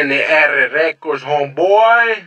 NR Records, homeboy.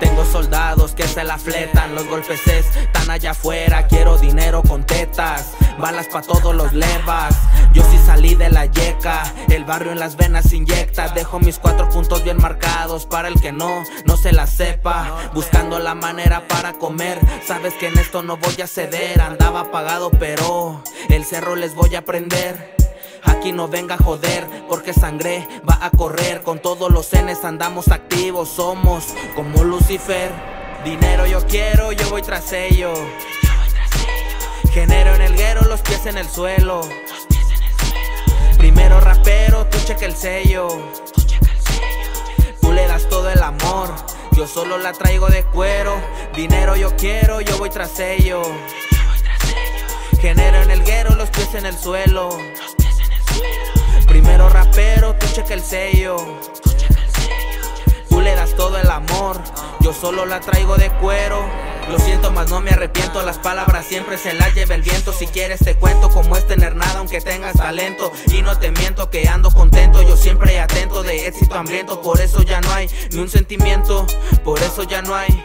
Tengo soldados que se la fletan, los golpes están allá afuera, quiero dinero con tetas, balas pa' todos los levas. Yo sí salí de la yeca, el barrio en las venas inyecta, dejo mis cuatro puntos bien marcados para el que no, no se la sepa, buscando la manera para comer, sabes que en esto no voy a ceder, andaba apagado pero el cerro les voy a prender. Aquí no venga a joder, porque sangre va a correr. Con todos los cenes andamos activos, somos como Lucifer. Dinero yo quiero, yo voy tras ello. Genero en el en el suelo. Primero rapero, tú checa el sello. Tú le das todo el amor, yo solo la traigo de cuero. Dinero yo quiero, yo voy tras ello. Genero en el guero, los pies en el suelo. Primero rapero, tú checa el sello. Tú le das todo el amor, yo solo la traigo de cuero. Lo siento, mas no me arrepiento. Las palabras siempre se las lleva el viento. Si quieres, te cuento cómo es tener nada, aunque tengas talento. Y no te miento que ando contento. Yo siempre atento de éxito hambriento. Por eso ya no hay ni un sentimiento. Por eso ya no hay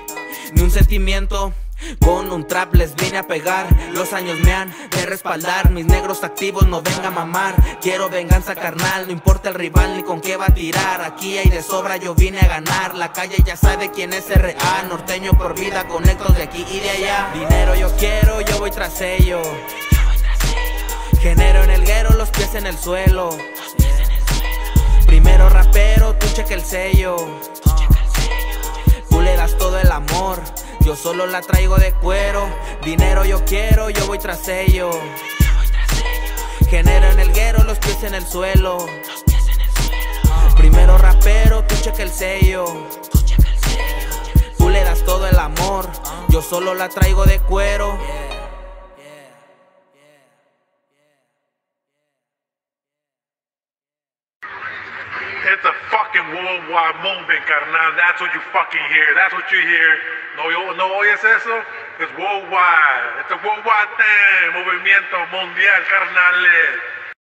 ni un sentimiento. Con un trap les vine a pegar, los años me han de respaldar, mis negros activos no venga a mamar, quiero venganza carnal, no importa el rival ni con qué va a tirar, aquí hay de sobra, yo vine a ganar, la calle ya sabe quién es RA, norteño por vida, conectos de aquí y de allá, dinero yo quiero, yo voy tras ello, genero en el guero, los pies en el suelo, primero rapero, tú checa el sello, tú le das todo el amor. Yo solo la traigo de cuero. Dinero yo quiero, yo voy tras ello. Genero en el guero, los pies en el suelo. Primero rapero, tú checa el sello. Tú le das todo el amor. Yo solo la traigo de cuero. It's a fucking worldwide movement, carnal. That's what you fucking hear. That's what you hear. ¿No, no oyes eso? Es worldwide. It's a worldwide thing. Movimiento mundial, carnales.